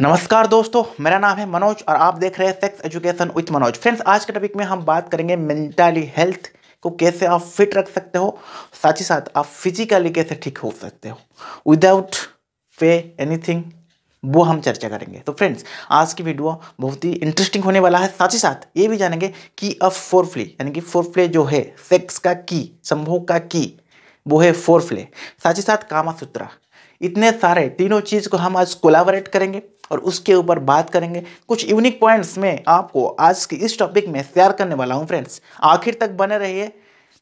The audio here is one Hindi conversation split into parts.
नमस्कार दोस्तों, मेरा नाम है मनोज और आप देख रहे हैं sex education with Manoj friends आज के टॉपिक में हम बात करेंगे मेंटली हेल्थ को कैसे आप फिट रख सकते हो, साथ ही साथ आप फिजिकली कैसे ठीक हो सकते हो। विदाउट पे एनीथिंग वो हम चर्चा करेंगे। तो फ्रेंड्स आज की वीडियो बहुत ही इंटरेस्टिंग होने वाला है। साथ ही साथ ये भी जानेंगे कि अब फोर फ्ले यानी कि फोर फ्ले जो है सेक्स का की, संभोग का की, वो है फोर फ्ले साथ ही साथ कामा सूत्रा इतने सारे तीनों चीज़ को हम आज कोलाबरेट करेंगे। और उसके ऊपर बात करेंगे। कुछ यूनिक पॉइंट्स में आपको आज की इस टॉपिक में शेयर करने वाला हूँ फ्रेंड्स आखिर तक बने रहिए।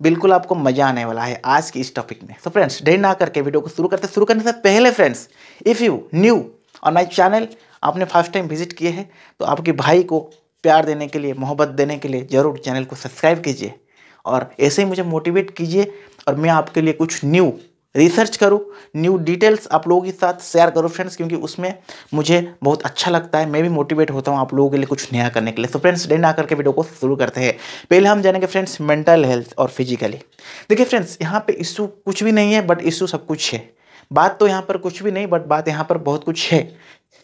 बिल्कुल आपको मज़ा आने वाला है आज की इस टॉपिक में। तो फ्रेंड्स देर ना करके वीडियो को शुरू करते शुरू करने से पहले फ्रेंड्स इफ़ यू न्यू और माई चैनल आपने फ़र्स्ट टाइम विज़िट किए हैं तो आपके भाई को प्यार देने के लिए, मोहब्बत देने के लिए ज़रूर चैनल को सब्सक्राइब कीजिए। और ऐसे ही मुझे मोटिवेट कीजिए और मैं आपके लिए कुछ न्यू रिसर्च करूँ न्यू डिटेल्स आप लोगों के साथ शेयर करूँ फ्रेंड्स क्योंकि उसमें मुझे बहुत अच्छा लगता है। मैं भी मोटिवेट होता हूँ आप लोगों के लिए कुछ नया करने के लिए। तो फ्रेंड्स डे ना करके वीडियो को शुरू करते हैं। पहले हम जानेंगे फ्रेंड्स मेंटल हेल्थ और फिजिकली देखिए फ्रेंड्स यहाँ पे इशू कुछ भी नहीं है बट इशू सब कुछ है। बात तो यहाँ पर कुछ भी नहीं बट बात यहाँ पर बहुत कुछ है।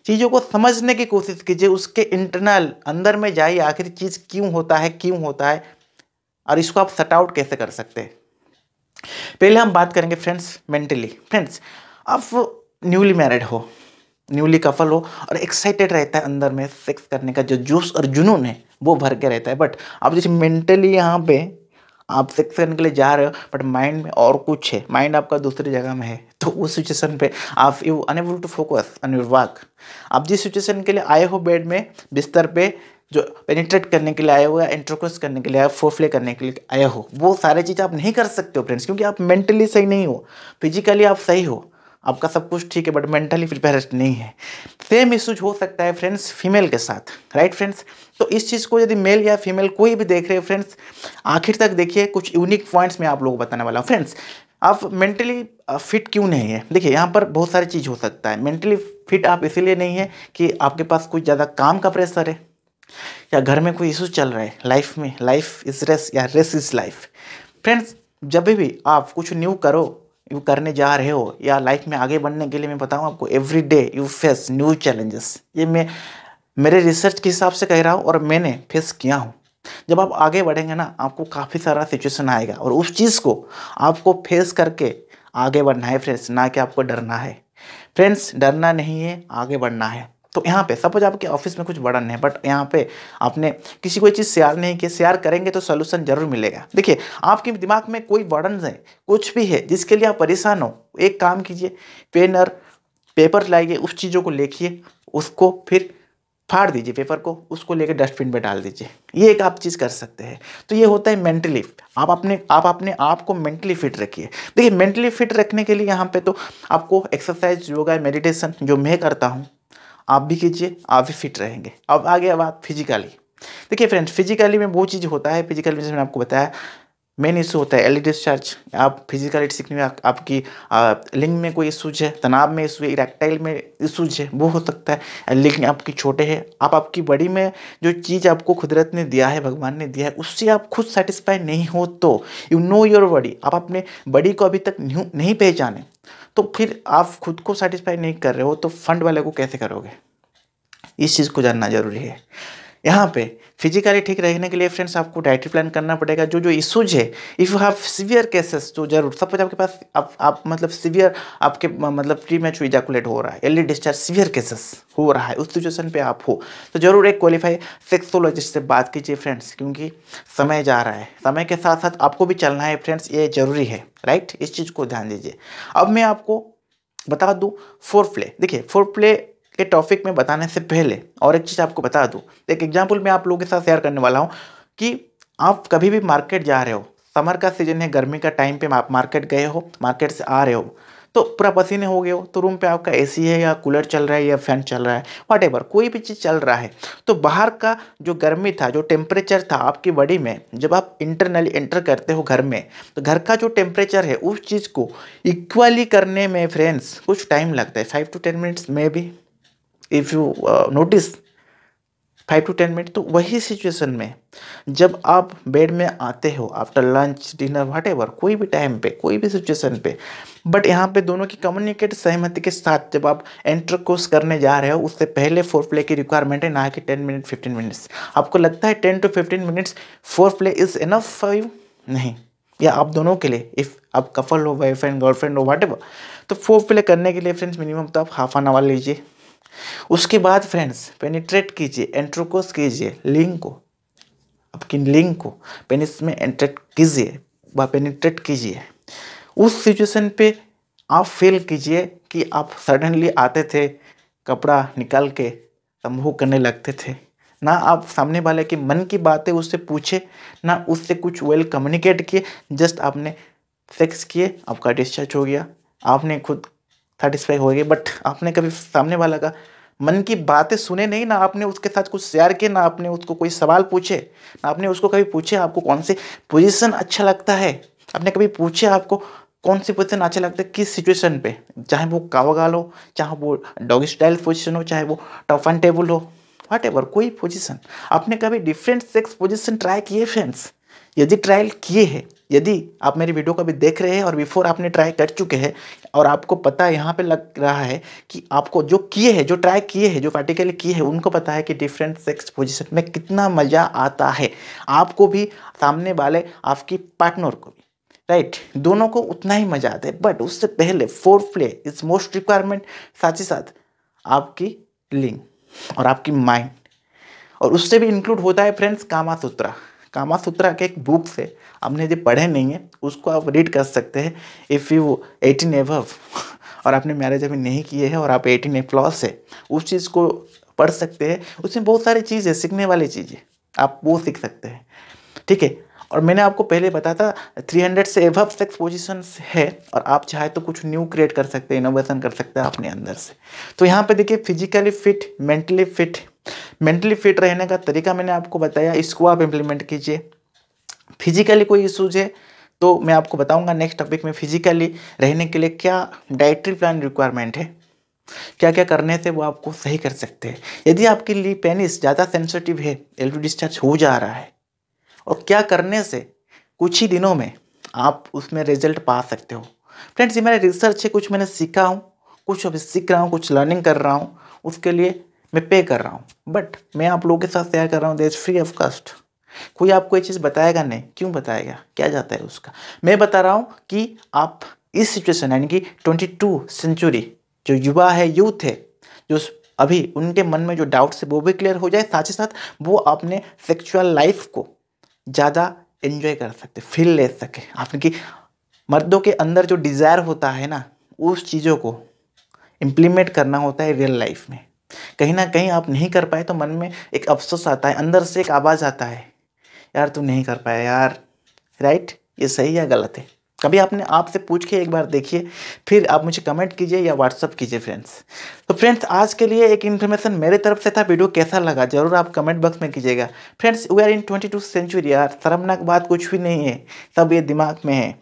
चीज़ों को समझने की कोशिश कीजिए, उसके इंटरनल अंदर में जाइए, आखिर चीज़ क्यों होता है, क्यों होता है, और इसको आप सट आउट कैसे कर सकते हैं? पहले हम बात करेंगे फ्रेंड्स मेंटली फ्रेंड्स आप न्यूली मैरिड हो न्यूली कपल हो, और एक्साइटेड रहता है अंदर में सेक्स करने का, जो जोश और जुनून है, वो भर के रहता है. बट आप जैसे मेंटली यहाँ पे आप सेक्स करने के लिए जा रहे हो बट माइंड में और कुछ है. माइंड आपका दूसरी जगह में है. तो उस सिचुएशन पे आप you unable to focus on your work आप जिस सिचुएशन के लिए आए हो बेड में, बिस्तर पे जो पेनिट्रेट करने के लिए आया हो या इंटरकोस करने के लिए आया हो फ्ले करने के लिए आया हो, वो सारे चीज़ आप नहीं कर सकते हो फ्रेंड्स क्योंकि आप मेंटली सही नहीं हो फिजिकली आप सही हो, आपका सब कुछ ठीक है बट मेंटली प्रिपेयर नहीं है। सेम इशूज हो सकता है फ्रेंड्स फीमेल के साथ राइट फ्रेंड्स तो इस चीज़ को यदि मेल या फीमेल कोई भी देख रहे हो फ्रेंड्स आखिर तक देखिए, कुछ यूनिक पॉइंट्स मैं आप लोगों को बताने वाला हूँ। फ्रेंड्स आप मेंटली फिट क्यों नहीं है? देखिए, यहाँ पर बहुत सारी चीज़ हो सकता है। मेंटली फिट आप इसीलिए नहीं है कि आपके पास कुछ ज़्यादा काम का प्रेशर है। या घर में कोई इशू चल रहा है लाइफ में लाइफ इज़ रेस या रेस इज़ लाइफ फ्रेंड्स जब भी आप कुछ न्यू करो यू करने जा रहे हो या लाइफ में आगे बढ़ने के लिए मैं बताऊँ आपको every day you face new challenges ये मैं, मेरे रिसर्च के हिसाब से कह रहा हूँ और मैंने फेस किया हूँ। जब आप आगे बढ़ेंगे ना, आपको काफ़ी सारा सिचुएशन आएगा और उस चीज़ को आपको फेस करके आगे बढ़ना है फ्रेंड्स ना कि आपको डरना है। फ्रेंड्स डरना नहीं है, आगे बढ़ना है। तो यहाँ पे सपोज़ आपके ऑफ़िस में कुछ बर्डन है बट यहाँ पे आपने किसी कोई चीज़ शेयर नहीं की शेयर करेंगे तो सोल्यूशन ज़रूर मिलेगा। देखिए, आपके दिमाग में कोई बर्डन है, कुछ भी है, जिसके लिए आप परेशान हो, एक काम कीजिए पेन और पेपर लाइए, उस चीज़ों को लिखिए, उसको फिर फाड़ दीजिए पेपर को, उसको लेकर डस्टबिन में डाल दीजिए। ये एक आप चीज़ कर सकते हैं। तो ये होता है मेंटली आप अपने आप अपने आप को मेंटली फिट रखिए। देखिए मेंटली फिट रखने के लिए यहाँ पे तो आपको एक्सरसाइज योगा मेडिटेशन जो मैं करता हूँ आप भी कीजिए आप भी फिट रहेंगे। अब आ गया बात फिजिकली देखिए फ्रेंड्स फिजिकली में वो चीज़ होता है फ़िज़िकल में जैसे मैंने आपको बताया मेन इशू होता है एल डिस्चार्ज आप फिजिकली सीखने में आपकी आ, लिंग में कोई इशूज है तनाव में इशू है इरेक्टाइल में इशूज है वो हो सकता है। लिंग आपकी छोटे है आप आपकी बॉडी में जो चीज़ आपको कुदरत ने दिया है भगवान ने दिया है उससे आप खुद सेटिस्फाई नहीं हो तो यू नो योर बॉडी आप अपने बॉडी को अभी तक नहीं पहचाने। तो फिर आप खुद को सेटिस्फाई नहीं कर रहे हो तो फंड वाले को कैसे करोगे? इस चीज़ को जानना ज़रूरी है। यहाँ पे फिजिकली ठीक रहने के लिए फ्रेंड्स आपको डाइटरी प्लान करना पड़ेगा। जो जो इशूज है if you have severe cases तो ज़रूर। सपोज़ आपके पास आप, आप मतलब सीवियर आपके मतलब प्री मैच इजाकुलेट हो रहा है एर्ली डिस्चार्ज सीवियर केसेस हो रहा है उस सिचुएशन पे आप हो। तो ज़रूर एक क्वालिफाई सेक्सोलॉजिस्ट से बात कीजिए फ्रेंड्स क्योंकि समय जा रहा है। समय के साथ साथ आपको भी चलना है फ्रेंड्स ये ज़रूरी है राइट इस चीज़ को ध्यान दीजिए। अब मैं आपको बता दूँ फोर प्ले देखिए फोर प्ले के टॉपिक में बताने से पहले और एक चीज़ आपको बता दूँ, एक एग्ज़ाम्पल मैं आप लोगों के साथ शेयर करने वाला हूँ कि आप कभी भी मार्केट जा रहे हो समर का सीज़न है, गर्मी का टाइम पे आप मार्केट गए हो मार्केट से आ रहे हो तो पूरा पसीने हो गए हो तो रूम पे आपका एसी है या कूलर चल रहा है या फ़ैन चल रहा है वट कोई भी चीज़ चल रहा है तो बाहर का जो गर्मी था, जो टेम्परेचर था आपकी बॉडी में, जब आप इंटरनली एंटर करते हो घर में तो घर का जो टेम्परेचर है, उस चीज़ को इक्वली करने में फ्रेंड्स कुछ टाइम लगता है फाइव टू टेन मिनट्स में भी if you notice five to ten minute तो वही सिचुएशन में जब आप बेड में आते हो after lunch dinner whatever कोई भी टाइम पे, कोई भी सिचुएशन पे बट यहाँ पे दोनों की कम्युनिकेट सहमति के साथ जब आप एंटर कोर्स करने जा रहे हो, उससे पहले फोर प्ले की रिक्वायरमेंट है, ना कि टेन मिनट फिफ्टीन मिनट्स आपको लगता है ten to fifteen minutes foreplay is enough for you नहीं. या आप दोनों के लिए इफ़ आप कफल हो वाई फ्रेंड गर्लफ्रेंड हो वाट तो फोर प्ले करने के लिए फ्रेंड्स मिनिमम तो आप हाफ़ एन आवर लीजिए. उसके बाद फ्रेंड्स पेनिट्रेट कीजिए एंट्रोकोस कीजिए लिंक को आपकी लिंक को पेनिस में एंट्रेट कीजिए व पेनिट्रेट कीजिए। उस सिचुएशन पे आप फील कीजिए कि आप सडनली आते थे, कपड़ा निकाल के संभोग करने लगते थे। ना आप सामने वाले के मन की बातें उससे पूछे, ना उससे कुछ वेल कम्युनिकेट किए जस्ट आपने सेक्स किए, आपका डिस्चार्ज हो गया। आपने खुद सेटिस्फाई हो गए बट आपने कभी सामने वाला का मन की बातें सुने नहीं, ना आपने उसके साथ कुछ शेयर किए ना आपने उसको कोई सवाल पूछे, ना आपने उसको कभी पूछे आपको कौन सी पोजीशन अच्छा लगता है? आपने कभी पूछे आपको कौन सी पोजीशन अच्छा लगता है, किस सिचुएशन पे? चाहे वो कावागाल हो, चाहे वो डॉग स्टाइल पोजीशन हो, चाहे वो टफ एंड टेबल हो वट एवर कोई पोजीशन आपने कभी डिफरेंट सेक्स पोजीशन ट्राई किए फ्रेंड्स यदि ट्रायल किए हैं, यदि आप मेरी वीडियो को भी देख रहे हैं और बिफोर आपने ट्राई कर चुके हैं और आपको पता यहाँ पे लग रहा है कि आपको जो किए हैं, जो ट्राई किए हैं, जो प्रैक्टिकली किए हैं, उनको पता है कि डिफरेंट सेक्स पोजीशन में कितना मज़ा आता है। आपको भी, सामने वाले, आपकी पार्टनर को भी। राइट दोनों को उतना ही मज़ा आता है। बट उससे पहले foreplay is most requirement साथ ही साथ आपकी लिंग और आपकी माइंड और उससे भी इंक्लूड होता है फ्रेंड्स कामा सूत्रा कामा सूत्रा के एक बुक से, आपने यदि पढ़े नहीं है, उसको आप रीड कर सकते हैं इफ़ यू एटीन एवव और आपने मैरिज अभी नहीं किए हैं, और आप एटीन ए प्लस है, उस चीज़ को पढ़ सकते हैं, उसमें बहुत सारी चीज़ें, सीखने वाली चीज़ें, आप वो सीख सकते हैं, ठीक है? और मैंने आपको पहले बताया था 300 से एवब सेक्स पोजिशन है, और आप चाहे तो कुछ न्यू क्रिएट कर सकते हैं इनोवेशन कर सकते हैं अपने अंदर से। तो यहाँ पे देखिए physically fit mentally fit mentally fit रहने का तरीका मैंने आपको बताया, इसको आप इम्प्लीमेंट कीजिए। फिजिकली कोई इशूज है तो मैं आपको बताऊँगा नेक्स्ट टॉपिक में फिजिकली रहने के लिए क्या डाइट्री प्लान रिक्वायरमेंट है। क्या क्या करने से वो आपको सही कर सकते हैं। यदि आपके लिए पेनिस ज़्यादा सेंसिटिव है एल डिस्चार्ज हो जा रहा है, और क्या करने से कुछ ही दिनों में आप उसमें रिज़ल्ट पा सकते हो। फ्रेंड्स ये मेरा रिसर्च है, कुछ मैंने सीखा हूँ, कुछ अभी सीख रहा हूँ, कुछ लर्निंग कर रहा हूँ, उसके लिए मैं पे कर रहा हूँ बट मैं आप लोगों के साथ शेयर कर रहा हूँ देज फ्री ऑफ़ कॉस्ट कोई आपको ये चीज़ बताएगा नहीं? क्यों बताएगा? क्या जाता है उसका? मैं बता रहा हूँ कि आप इस सिचुएशन यानी कि ट्वेंटी टू सेंचुरी जो युवा है यूथ है, जो अभी उनके मन में जो डाउट्स है वो भी क्लियर हो जाए, साथ ही साथ वो अपने सेक्सुअल लाइफ को ज़्यादा एंजॉय कर सकते फील ले सके। आपकी मर्दों के अंदर जो डिज़ायर होता है ना, उस चीज़ों को इम्प्लीमेंट करना होता है रियल लाइफ में। कहीं ना कहीं आप नहीं कर पाए तो मन में एक अफसोस आता है अंदर से एक आवाज़ आता है यार तू नहीं कर पाया यार। राइट ये सही या गलत है? कभी आपने आपसे पूछ के एक बार देखिए फिर आप मुझे कमेंट कीजिए या व्हाट्सअप कीजिए फ्रेंड्स तो फ्रेंड्स आज के लिए एक इन्फॉर्मेशन मेरे तरफ़ से था वीडियो कैसा लगा? ज़रूर आप कमेंट बॉक्स में कीजिएगा। Friends we are in twenty two century यार शर्मनाक बात कुछ भी नहीं है सब ये दिमाग में है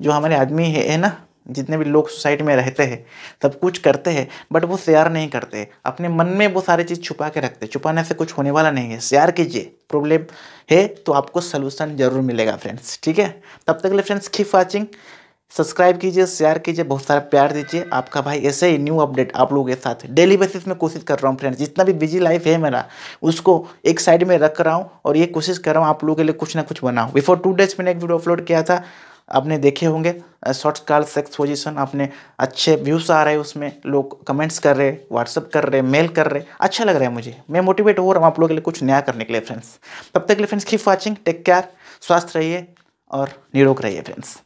जो हमारे आदमी है, है ना? जितने भी लोग सोसाइटी में रहते हैं, सब कुछ करते हैं बट वो शेयर नहीं करते। अपने मन में वो सारी चीज़ छुपा के रखते छुपाने से कुछ होने वाला नहीं है। शेयर कीजिए। प्रॉब्लम है तो आपको सोल्यूशन ज़रूर मिलेगा फ्रेंड्स ठीक है? तब तक ले फ्रेंड्स कीप वॉचिंग सब्सक्राइब कीजिए शेयर कीजिए, बहुत सारा प्यार दीजिए। आपका भाई ऐसे ही न्यू अपडेट आप लोगों के साथ। डेली बेसिस में कोशिश कर रहा हूँ फ्रेंड्स जितना भी बिज़ी लाइफ है मेरा, उसको एक साइड में रख रहा हूँ और ये कोशिश कर रहा हूँ आप लोगों के लिए कुछ ना कुछ बनाऊँ। बिफोर टू डेज़ मैंने एक वीडियो अपलोड किया था। आपने देखे होंगे शॉर्ट कॉल सेक्स पोजिशन, आपने अच्छे व्यूज़ आ रहे हैं उसमें, लोग कमेंट्स कर रहे व्हाट्सअप कर रहे मेल कर रहे अच्छा लग रहा है मुझे। मैं मोटिवेट हो रहा हूँ आप लोगों के लिए कुछ नया करने के लिए फ्रेंड्स तब तक के लिए friends keep watching take care स्वस्थ रहिए और निरोग रहिए फ्रेंड्स